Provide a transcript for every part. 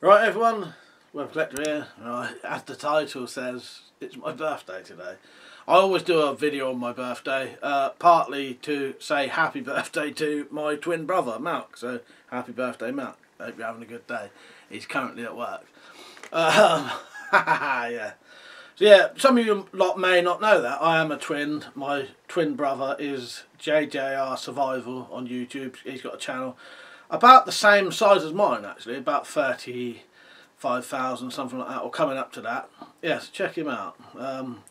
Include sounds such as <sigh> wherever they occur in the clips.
Right everyone, Weapon Collector here. Right, as the title says, it's my birthday today. I always do a video on my birthday, uh, partly to say happy <laughs> birthday to my twin brother, Mark. So, happy birthday, Mark. Hope you're having a good day. He's currently at work. Um, <laughs> yeah. So yeah, some of you lot may not know that. I am a twin. My twin brother is JJR Survival on YouTube. He's got a channel about the same size as mine actually, about 35,000 something like that, or coming up to that. Yes, check him out. Um,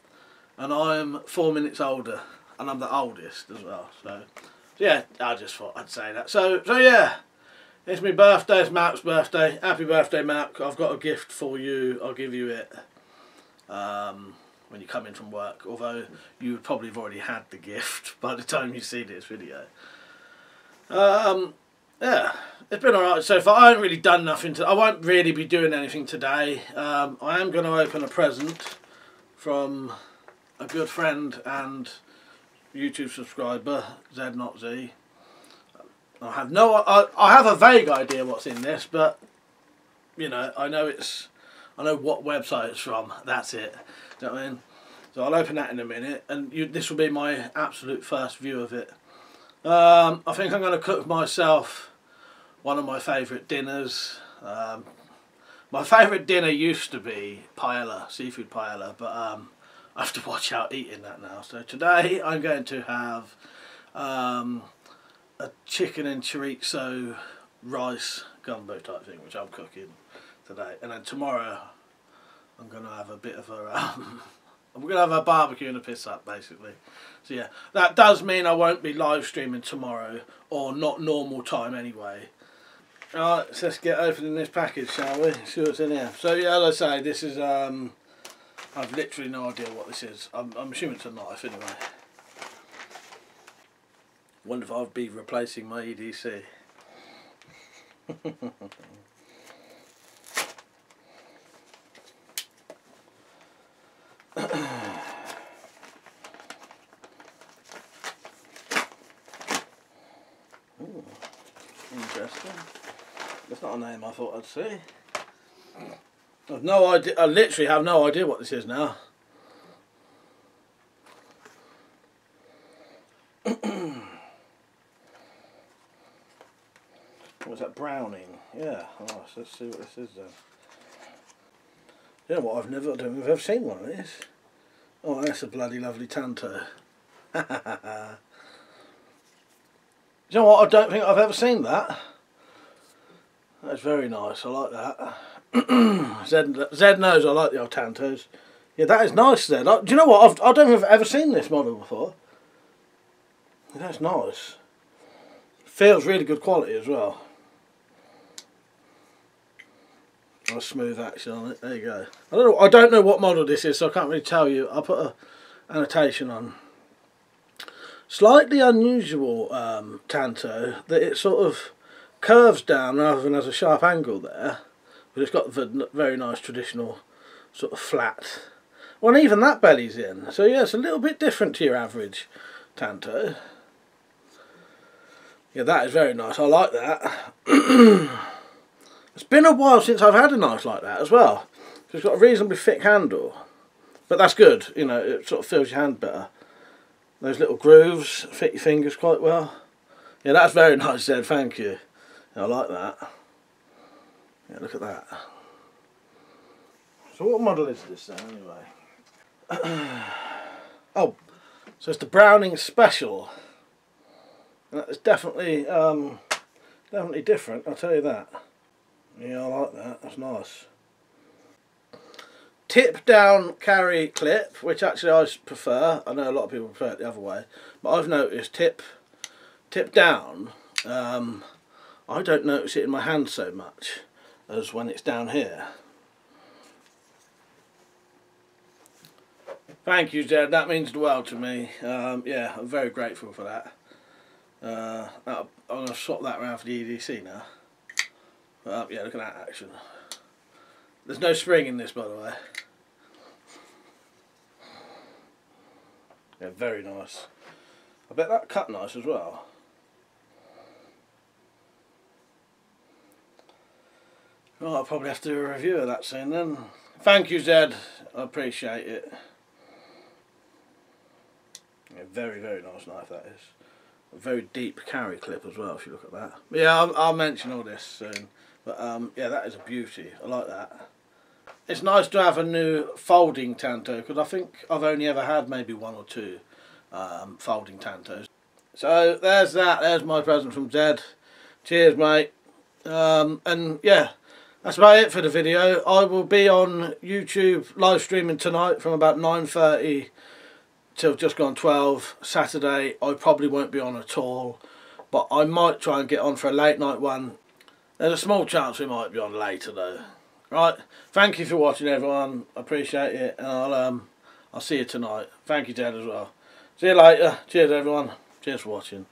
and I'm four minutes older, and I'm the oldest as well. So, yeah, I just thought I'd say that. So, so yeah, it's my birthday. It's Mark's birthday. Happy birthday, Mark! I've got a gift for you. I'll give you it um, when you come in from work. Although you would probably have already had the gift <laughs> by the time you see this video. Um, yeah, it's been alright so far. I haven't really done nothing. To, I won't really be doing anything today. Um, I am going to open a present from a good friend and YouTube subscriber, Z Not Z. I have no, I, I have a vague idea what's in this, but you know, I know it's, I know what website it's from. That's it. You know I mean? So I'll open that in a minute, and you, this will be my absolute first view of it. Um, I think I'm going to cook myself one of my favourite dinners. Um, my favourite dinner used to be paella, seafood paella, but um, I have to watch out eating that now. So today I'm going to have um, a chicken and chorizo rice gumbo type thing, which I'm cooking today. And then tomorrow I'm going to have a bit of a... <laughs> I'm going to have a barbecue and a piss up, basically. So yeah, that does mean I won't be live streaming tomorrow, or not normal time anyway. Alright, so let's get opening this package, shall we? See what's in here. So yeah, as I say, this is, um, I've literally no idea what this is. I'm, I'm assuming it's a knife anyway. Wonder if I'll be replacing my EDC. <coughs> Ooh, interesting. That's not a name I thought I'd see. I've no idea. I literally have no idea what this is now. <clears throat> Oh, What's that Browning? Yeah. Oh, so let's see what this is then. You know what? I've never, I don't think I've ever seen one of these. Oh, that's a bloody lovely Tanto. <laughs> you know what? I don't think I've ever seen that. That's very nice. I like that. <clears throat> Zed, knows I like the old Tantos. Yeah, that is nice, Zed. do you know what? I've, I don't think I've ever seen this model before. That's nice. Feels really good quality as well. Nice smooth action on it. There you go. I don't know. I don't know what model this is, so I can't really tell you. I'll put a annotation on. Slightly unusual um, Tanto that it sort of curves down rather than has a sharp angle there. But it's got the very nice traditional sort of flat. Well, and even that belly's in. So yeah, it's a little bit different to your average Tanto. Yeah, that is very nice. I like that. <clears throat> it's been a while since I've had a knife like that as well. It's got a reasonably thick handle. But that's good, you know, it sort of feels your hand better. Those little grooves fit your fingers quite well. Yeah, that's very <laughs> nice, Zed, thank you. I like that. Yeah, look at that. So what model is this then, anyway? <clears throat> oh, so it's the Browning Special. That's definitely, um, definitely different, I'll tell you that. Yeah, I like that, that's nice. Tip down carry clip, which actually I prefer. I know a lot of people prefer it the other way. But I've noticed tip, tip down, um, I don't notice it in my hand so much as when it's down here. Thank you, Zed. That means the world to me. Um, yeah, I'm very grateful for that. Uh, I'm going to swap that around for the EDC now. Uh, yeah, look at that action. There's no spring in this, by the way. Yeah, very nice. I bet that cut nice as well. Well, I'll probably have to do a review of that soon then. Thank you, Zed. I appreciate it. Yeah, very, very nice knife that is. A very deep carry clip as well, if you look at that. But yeah, I'll, I'll mention all this soon. But um, yeah, that is a beauty. I like that. It's nice to have a new folding Tanto because I think I've only ever had maybe one or two um, folding Tantos. So there's that. There's my present from Zed. Cheers, mate. Um, and yeah, that's about it for the video. I will be on YouTube live streaming tonight from about 9.30 till just gone 12. Saturday I probably won't be on at all. But I might try and get on for a late night one. There's a small chance we might be on later though. Right, thank you for watching everyone. I appreciate it. And I'll, um, I'll see you tonight. Thank you Dad as well. See you later. Cheers everyone. Cheers for watching.